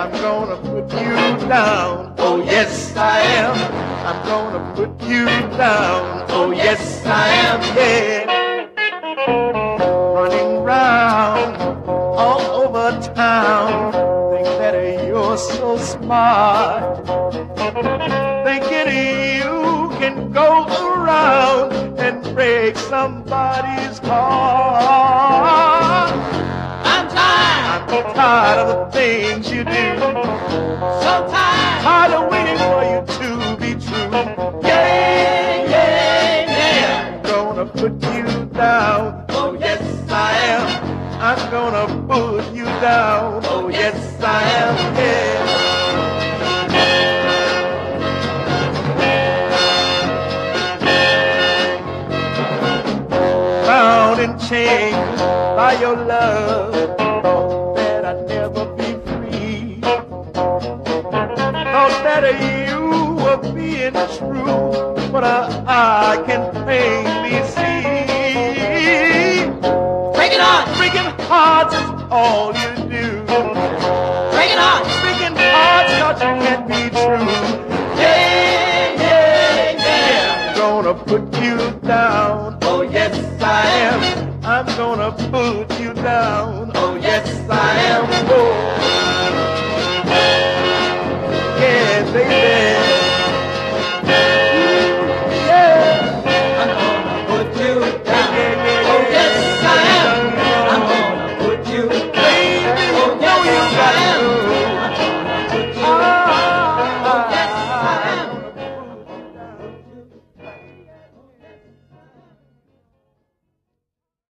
I'm gonna put you down. Oh yes I am. I'm gonna put you down. Oh yes I am. Yeah. Running round all over town. Think that you're so smart. Thinking you can go around and break somebody's heart. Tired, tired of the things you do. so tired. Tired of waiting for you to be true. Yeah, yeah, yeah. I'm gonna put you down. Oh, yes, I am. I'm gonna put you down. Oh, yes, I am. Yeah. Bound and chained by your love. That you were being true, but uh, I can plainly see. Break it on, Breaking hearts is all you do. break it on. Breaking hearts, thought you can't be true. Yeah, yeah, yeah. I'm gonna put you down. Oh, yes, I am. I'm gonna put you down.